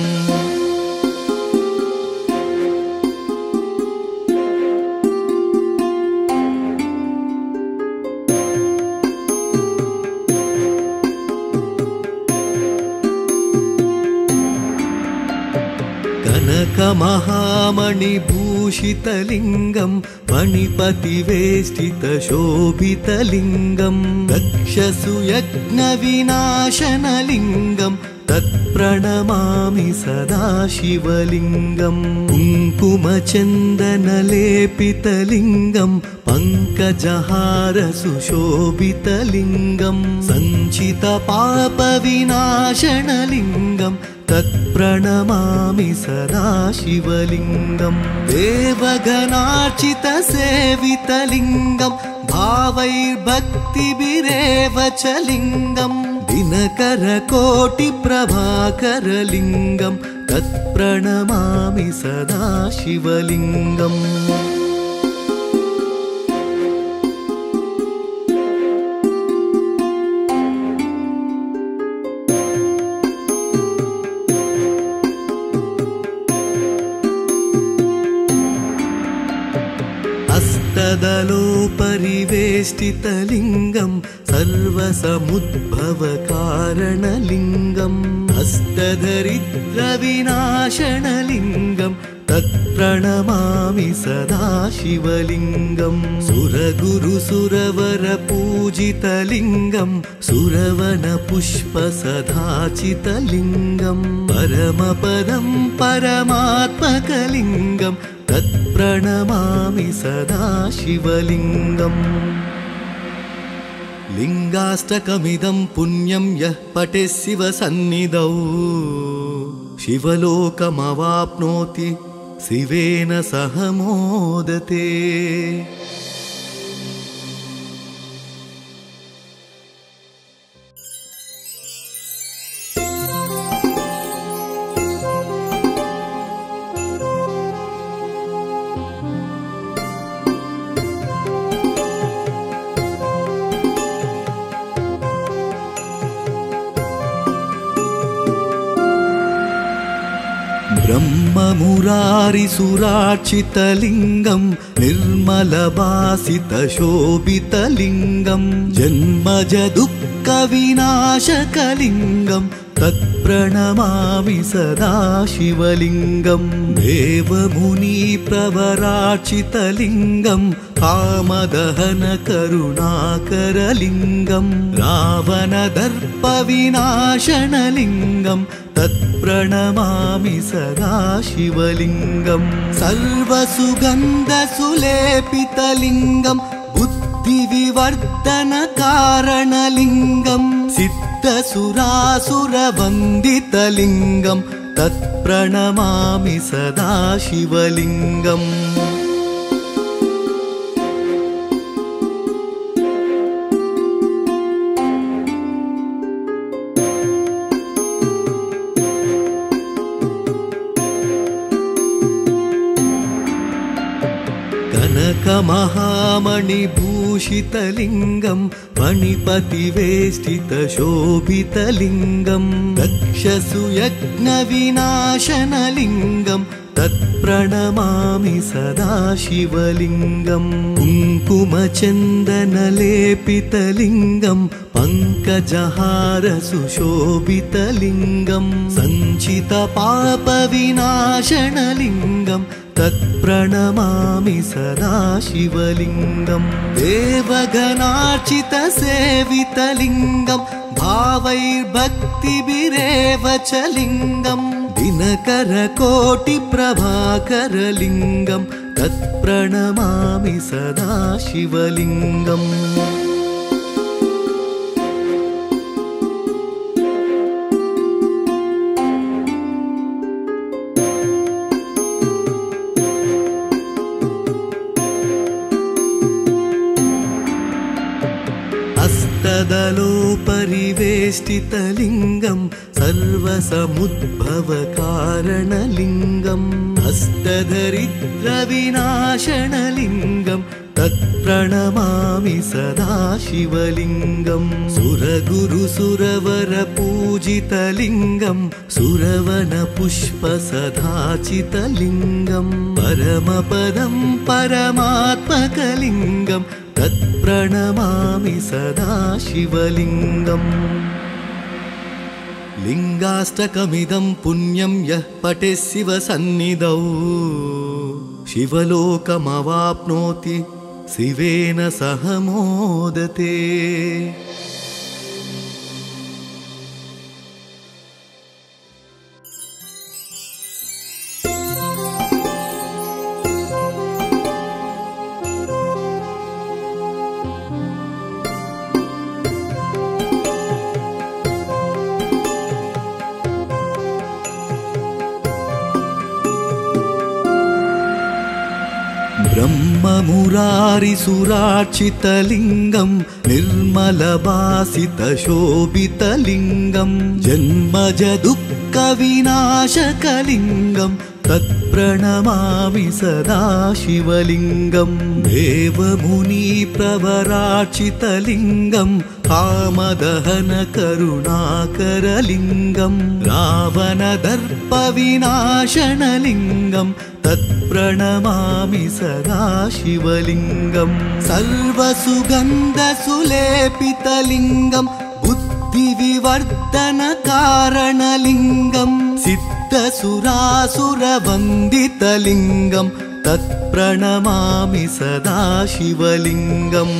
S1: कनकमहामणिभूषितलिङ्गं मणिपतिवेष्टितशोभितलिङ्गं दक्षसुयज्ञविनाशनलिङ्गं तत्प्रणमामि सदा शिवलिङ्गं कुङ्कुमचन्दनलेपितलिङ्गं पङ्कजहारसुशोभितलिङ्गं सञ्चितपापविनाशनलिङ्गं तत्प्रणमामि सदा शिवलिङ्गं। देवगणार्चितसेवितलिङ्गं भावैर्भक्तिभिरेव च लिङ्गं। दिनकरकोटिप्रभाकरलिङ्गं तत्प्रणमामि सदा शिवलिङ्गम् हस्तदलोपरिवेष्टितलिङ्गं सर्वसमुद्भवकारणलिङ्गम् हस्तधरिद्रविनाशनलिङ्गं तत्प्रणमामि सदा शिवलिङ्गं सुरगुरुसुरवरपूजितलिङ्गं सुरवनपुष्पसदाचितलिङ्गं परमपदं परमात्मकलिङ्गं तत्प्रणमामि सदा शिवलिङ्गम्। लिङ्गाष्टकमिदं पुण्यं यः पठे शिवसन्निधौ। शिवलोकमवाप्नोति शिवेन सह मोदते ब्रह्ममुरारिसुरार्चितलिङ्गं निर्मलभासितशोभितलिङ्गं जन्मजदुःखविनाशकलिङ्गं तत्प्रणमामि सदा शिवलिङ्गं देवमुनिप्रवरार्चितलिङ्गं कामदहनकरुणाकरलिङ्गं रावणदर्पविनाशनलिङ्गं तत्प्रणमामि सदा शिवलिङ्गं। सर्वसुगन्धसुलेपितलिङ्गं बुद्धिविवर्धनकारणलिङ्गं सिद्धसुरासुरवन्दितलिङ्गं तत्प्रणमामि सदा शिवलिङ्गम् कनकमहामणिभूषितलिङ्गं मणिपतिवेष्टितशोभितलिङ्गं दक्षसुयज्ञविनाशनलिङ्गं तत्प्रणमामि सदा शिवलिङ्गम् कुङ्कुमचन्दनलेपितलिङ्गम् पङ्कजहारसुशोभितलिङ्गम् सञ्चितपापविनाशनलिङ्गम् तत्प्रणमामि सदा शिवलिङ्गम् देवगणार्चितसेवितलिङ्गम् भावैर्भक्तिभिरेव च लिङ्गम् दिनकरकोटिप्रभाकरलिङ्गम् तत्प्रणमामि सदा शिवलिङ्गम् हस्तदलोपरिवेष्टितलिङ्गम् सर्वसमुद्भवकारणलिङ्गम् हस्तधरिद्रविनाशनलिङ्गम् तत्प्रणमामि सदा शिवलिङ्गम्। सुरगुरुसुरवरपूजितलिङ्गम् सुरवनपुष्पसदाचितलिङ्गम् परमपदम् परमात्मकलिङ्गम्। तत्प्रणमामि सदा शिवलिङ्गम्। लिङ्गाष्टकमिदं पुण्यं यः पठे शिवसन्निधौ। शिवलोकमवाप्नोति शिवेन सह मोदते ब्रह्ममुरारिसुरार्चितलिङ्गम् निर्मलभासितशोभितलिङ्गम् जन्मज दुःखविनाशकलिङ्गम् तत्प्रणमामि सदा शिवलिङ्गम् देवमुनिप्रवरार्चितलिङ्गम् कामदहनकरुणाकरलिङ्गम् रावणदर्पविनाशनलिङ्गम् तत्प्रणमामि सदा शिवलिङ्गम् सर्वसुगन्धसुलेपितलिङ्गम् बुद्धिविवर्धनकारणलिङ्गम् सिद्धसुरासुरवन्दितलिङ्गम् तत्प्रणमामि सदा शिवलिङ्गम्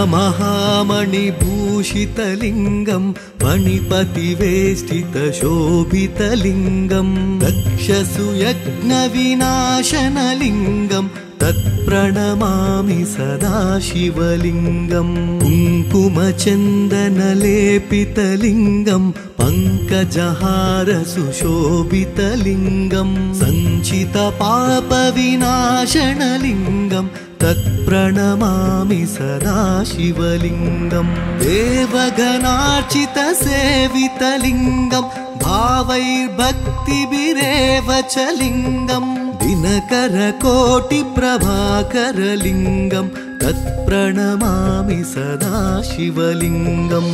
S1: कनकमहामणिभूषितलिङ्गम् मणिपतिवेष्टितशोभितलिङ्गम् दक्षसुयज्ञविनाशनलिङ्गम् तत्प्रणमामि सदा शिवलिङ्गम् कुङ्कुमचन्दनलेपितलिङ्गम् पङ्कजहारसुशोभितलिङ्गम् सञ्चितपापविनाशनलिङ्गम् तत्प्रणमामि सदा शिवलिङ्गम् देवगणार्चितसेवितलिङ्गम् भावैर्भक्तिभिरेव च लिङ्गम् दिनकरकोटिप्रभाकरलिङ्गम् तत्प्रणमामि सदा शिवलिङ्गम्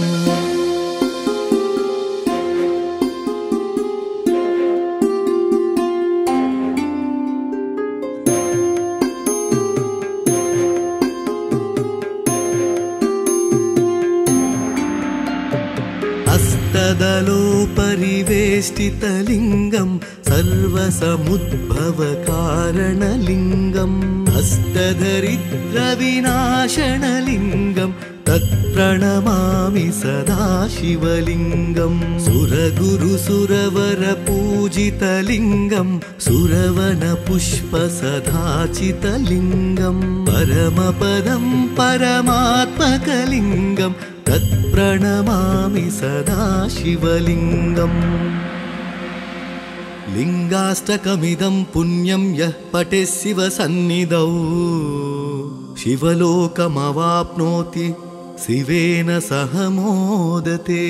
S1: हस्तदलोपरिवेष्टितलिङ्गम् सर्वसमुद्भवकारणलिङ्गम् हस्तधरिद्रविनाशनलिङ्गम् तत्प्रणमामि सदा शिवलिङ्गम् सुरगुरुसुरवरपूजितलिङ्गम् सुरवनपुष्पसदाचितलिङ्गम् परमपदम् परमात्मकलिङ्गम् तत्प्रणमामि सदा शिवलिङ्गम्। लिङ्गाष्टकमिदं पुण्यं यः पठे शिवसन्निधौ। शिवलोकमवाप्नोति शिवेन सह मोदते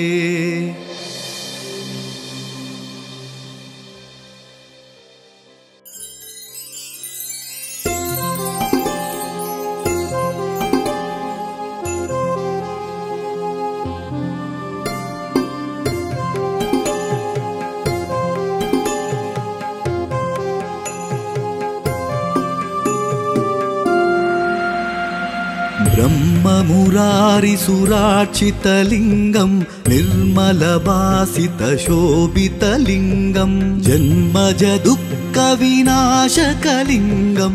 S1: ब्रह्ममुरारिसुरार्चितलिङ्गं निर्मलभासितशोभितलिङ्गं जन्मज दुःखविनाशकलिङ्गं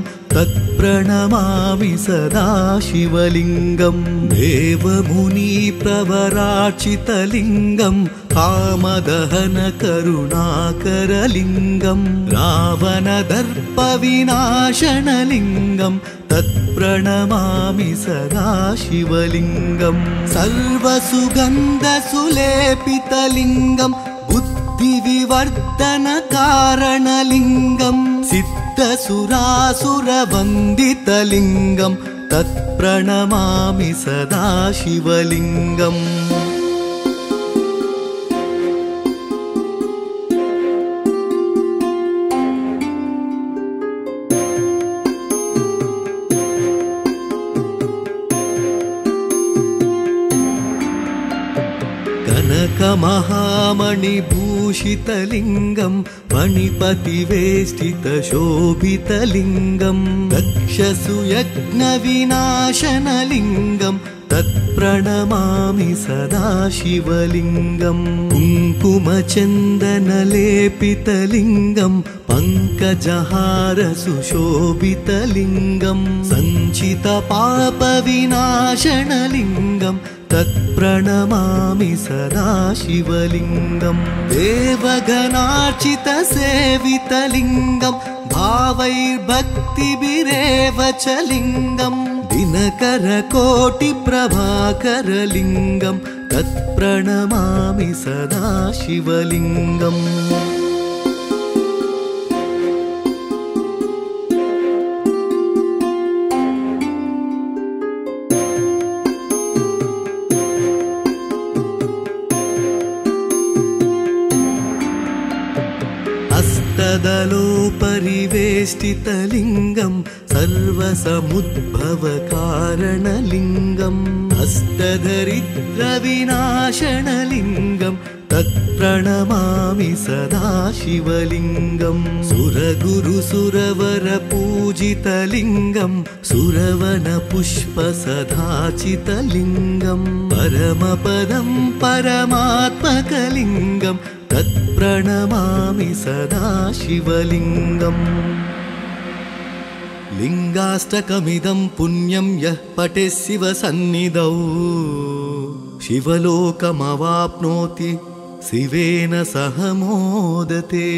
S1: तत्प्रणमामि सदा शिवलिङ्गं। देवमुनिप्रवरार्चितलिङ्गं कामदहनकरुणाकरलिङ्गं रावणदर्पविनाशनलिङ्गं। तत्प्रणमामि सदा शिवलिङ्गं। सर्वसुगन्धसुलेपितलिङ्गं। बुद्धिविवर्धनकारणलिङ्गं सिद्धसुरासुरवन्दितलिङ्गं तत्प्रणमामि सदा शिवलिङ्गम् कनकमहामणिभूषितलिङ्गं मणिपतिवेष्टितशोभितलिङ्गं दक्षसुयज्ञविनाशनलिङ्गं तत्प्रणमामि सदा शिवलिङ्गं कुङ्कुमचन्दनलेपितलिङ्गं पङ्कजहारसुशोभितलिङ्गं सञ्चितपापविनाशनलिङ्गं तत्प्रणमामि सदा शिवलिङ्गं देवगणार्चितसेवितलिङ्गं भावैर्भक्तिभिरेव च लिङ्गं दिनकरकोटिप्रभाकरलिङ्गं तत्प्रणमामि सदा शिवलिङ्गम् हस्तदलोपरिवेष्टितलिङ्गं सर्वसमुद्भवकारणलिङ्गम् हस्तधरिद्रविनाशनलिङ्गं तत्प्रणमामि सदा शिवलिङ्गं सुरगुरुसुरवरपूजितलिङ्गं सुरवनपुष्पसदाचितलिङ्गं परमपदं परमात्मकलिङ्गं तत्प्रणमामि सदा शिवलिङ्गम् लिङ्गाष्टकमिदं पुण्यं यः पठे शिवसन्निधौ शिवलोकमवाप्नोति शिवेन सह मोदते